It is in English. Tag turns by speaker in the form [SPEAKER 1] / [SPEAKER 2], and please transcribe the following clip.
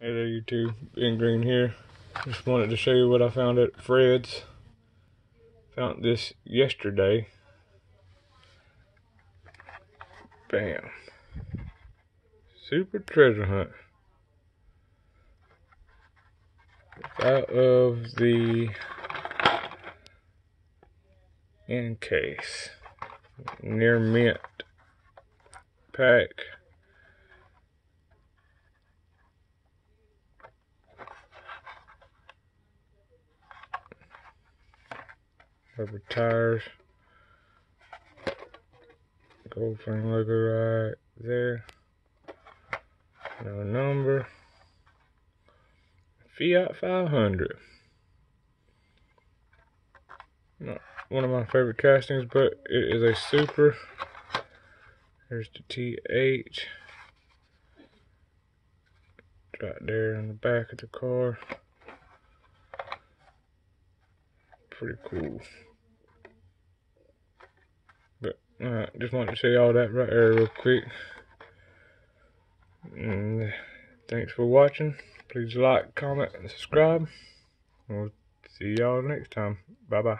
[SPEAKER 1] Hey there YouTube, Ben Green here. Just wanted to show you what I found at Fred's. Found this yesterday. Bam. Super treasure hunt. Out of the in case. Near mint pack. Rubber tires gold frame logo right there. No number. Fiat 500 not one of my favorite castings but it is a super. There's the TH right there in the back of the car. Pretty cool uh, just wanted to show you all that right there real quick. And thanks for watching. Please like, comment, and subscribe. We'll see y'all next time. Bye bye.